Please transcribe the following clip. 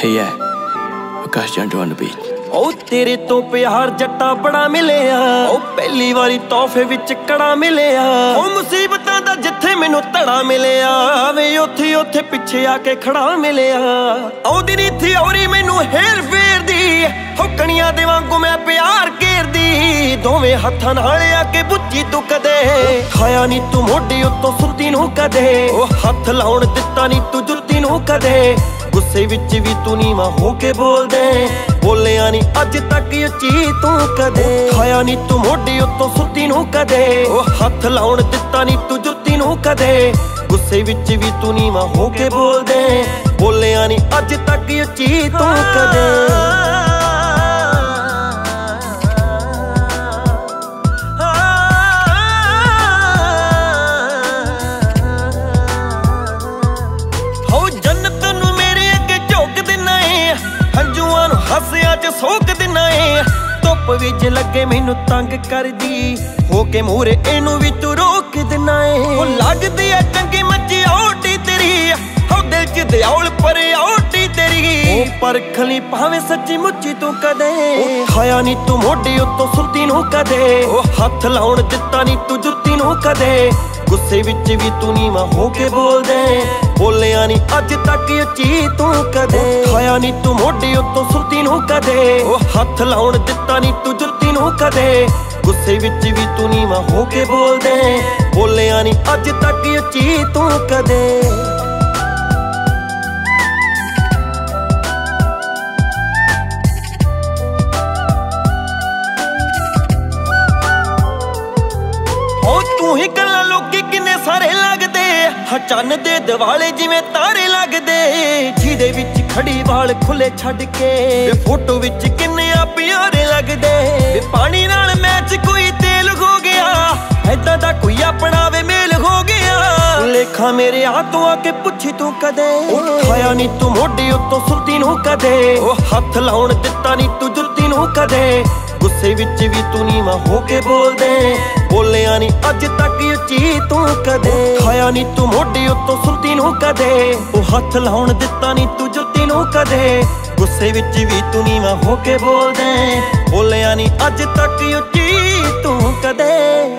Hey yeah, Akash Jandu on ਉਹ ਤੇਰੇ ਤੋਂ ਪਿਆਰ ਜੱਟਾ ਬੜਾ ਮਿਲਿਆ। ਉਹ ਪਹਿਲੀ ਵਾਰੀ ਤੋਹਫੇ ਵਿੱਚ ਕੜਾ ਮਿਲਿਆ। ਉਹ ਮੁਸੀਬਤਾਂ ਦਾ ਜਿੱਥੇ ਮੈਨੂੰ ਧੜਾ ਮਿਲਿਆ। ਵੇ ਉੱਥੇ ਉੱਥੇ ਪਿੱਛੇ ਆ ਕੇ ਖੜਾ ਮਿਲਿਆ। ਆਉਂਦੀ ਨਹੀਂ ਥੀ ਮੈਨੂੰ ਹੇਰ ਫੇਰ ਦੀ। ਹੁਕਣੀਆਂ ਦੇ ਵਾਂਗੂ ਮੈਂ ਪਿਆਰ ਘੇਰਦੀ। ਦੋਵੇਂ ਹੱਥਾਂ ਨਾਲ ਆ ਕੇ ਬੁੱਝੀ ਤੂੰ ਕਦੇ ਖਾਇਆ ਨਹੀਂ ਤੂੰ ਮੋਢੇ ਉੱਤੋਂ ਸੁਰਤੀ ਨੂੰ ਕਦੇ। ਉਹ ਹੱਥ ਲਾਉਣ ਦਿੱਤਾ ਨਹੀਂ ਤੂੰ ਜੁੱਤੀ ਨੂੰ ਕਦੇ। ਗੁੱਸੇ ਵਿੱਚ ਵੀ ਤੂੰ ਨੀਵਾ ਹੋ ਕੇ ਬੋਲਦੇ। ਬੋਲਿਆ ਨਹੀਂ ਅੱਜ ਤੱਕ ਉੱਚੀ ਤੂੰ ਕਦੇ। ਖਾਇਆ ਨਹੀਂ ਤੂੰ ਮੋਢੇ ਉੱਤੋਂ ਸੁੱਤੀ ਨੂੰ ਕਦੇ। ਉਹ ਹੱਥ ਲਾਉਣ ਦਿੱਤਾ ਨਹੀਂ ਤੂੰ ਜੁੱਤੀ ਨੂੰ ਕਦੇ। ਗੁੱਸੇ ਵਿੱਚ ਵੀ ਤੂੰ ਨੀਵਾ ਹੋ ਕੇ ਬੋਲਦੇ। ਬੋਲਿਆ ਨਹੀਂ ਅੱਜ ਤੱਕ ਉੱਚੀ ਤੂੰ ਕਦੇ। ਹੰਝੂਆਂ ਨੂੰ ਹੱਸਿਆ ਚ ਸੋਕ ਦਿਨਾ ਏ। ਧੁੱਪ ਵਿੱਚ ਲੱਗੇ ਮੈਨੂੰ ਤੰਗ ਕਰਦੀ। ਹੋ ਕੇ ਮੂਰੇ ਇਹਨੂੰ ਵੀ ਤੂੰ ਰੋਕ ਦਿਨਾ ਏ। ਉਹ ਲੱਗਦੀ ਐ ਚੰਗੀ ਮੱਚੀ ਓਟੀ ਤੇਰੀ। ਹੋ ਦਿਲ ਚ ਦਿਆਉਲ ਪਰ ਓਟੀ ਤੇਰੀ। ਉਹ ਪਰਖਲੀ ਭਾਵੇਂ ਸੱਚੀ ਮੁੱਚੀ ਤੂੰ ਕਦੇ। ਖਾਇਆ ਨਹੀਂ ਤੂੰ ਮੋਢੇ ਉੱਤੋਂ ਸੁਰਤੀ ਨੂੰ ਕਦੇ। ਉਹ ਹੱਥ ਲਾਉਣ ਦਿੱਤਾ ਨਹੀਂ ਤੂੰ ਜੁੱਤੀ ਨੂੰ ਕਦੇ। ਗੁੱਸੇ ਵਿੱਚ ਵੀ ਤੂੰ ਨੀਵਾ ਹੋ ਕੇ ਬੋਲਦੇ। ਬੋਲਿਆ ਨਹੀਂ ਅੱਜ ਤੱਕ ਉੱਚੀ ਤੂੰ ਕਦੇ। ਖਾਇਆ ਨਹੀਂ ਤੂੰ ਮੋਢੇ ਉੱਤੋਂ ਸੁਰਤੀ ਨੂੰ ਕਦੇ। ਉਹ ਹੱਥ ਲਾਉਣ ਦਿੱਤਾ ਨਹੀਂ ਤੂੰ ਜੁੱਤੀ ਨੂੰ ਕਦੇ। ਗੁੱਸੇ ਵਿੱਚ ਵੀ ਤੂੰ ਨੀਵਾ ਹੋ ਕੇ ਬੋਲਦੇ। ਬੋਲਿਆ ਨਹੀਂ ਅੱਜ ਤੱਕ ਉੱਚੀ ਤੂੰ ਕਦੇ। ਹੋ ਤੂੰ ਹੀ ਗੱਲਾਂ ਲੋਕੀ ਸਾਰੇ ਲੱਗਦੇ ਹਾਂ, ਚੰਨ ਦੇ ਦਿਵਾਲੇ ਜਿਵੇਂ ਤਾਰੇ ਲੱਗਦੇ। ਜਿਹਦੇ ਵਿੱਚ ਖੜੀ ਵਾਲ ਖੁੱਲੇ ਛੱਡ ਕੇ। ਵੇ ਫੋਟੋ ਵਿੱਚ ਕਿੰਨੇ ਆ ਪਿਆਰੇ ਲੱਗਦੇ। ਵੇ ਪਾਣੀ ਨਾਲ ਮੈਚ ਕੋਈ ਤੇਲ ਹੋ ਗਿਆ। ਐਦਾਂ ਦਾ ਕੋਈ ਆਪਣਾ ਵੇ ਮੇਲ ਹੋ ਗਿਆ। ਲੇਖਾ ਮੇਰੇ ਆ ਤੋਂ ਆ ਕੇ ਪੁੱਛੀ ਤੂੰ ਕਦੇ। ਖਾਇਆ ਨਹੀਂ ਤੂੰ ਮੋਢੇ ਉੱਤੋਂ ਸੁੱਤੀ ਨੂੰ ਕਦੇ। ਉਹ ਹੱਥ ਲਾਉਣ ਦਿੱਤਾ ਨਹੀਂ ਤੂੰ ਜੁੱਤੀ ਨੂੰ ਕਦੇ। ਗੁੱਸੇ ਵਿੱਚ ਵੀ ਤੂੰ ਨੀਵਾ ਹੋ ਕੇ ਬੋਲਦੇ। ਬੋਲਿਆ ਨਹੀਂ ਅੱਜ ਤੱਕ ਉੱਚੀ ਤੂੰ ਕਦੇ। ਖਾਇਆ ਨਹੀਂ ਤੂੰ ਮੋਢੇ ਉੱਤੋਂ ਸੁੱਤੀ ਨੂੰ ਕਦੇ। ਉਹ ਹੱਥ ਲਾਉਣ ਦਿੱਤਾ ਨਹੀਂ ਤੂੰ ਜੁੱਤੀ ਨੂੰ ਕਦੇ। ਗੁੱਸੇ ਵਿੱਚ ਵੀ ਤੂੰ ਨੀਵਾ ਹੋ ਕੇ ਬੋਲਦੇ। ਬੋਲਿਆ ਨਹੀਂ ਅੱਜ ਤੱਕ ਉੱਚੀ ਤੂੰ ਕਦੇ।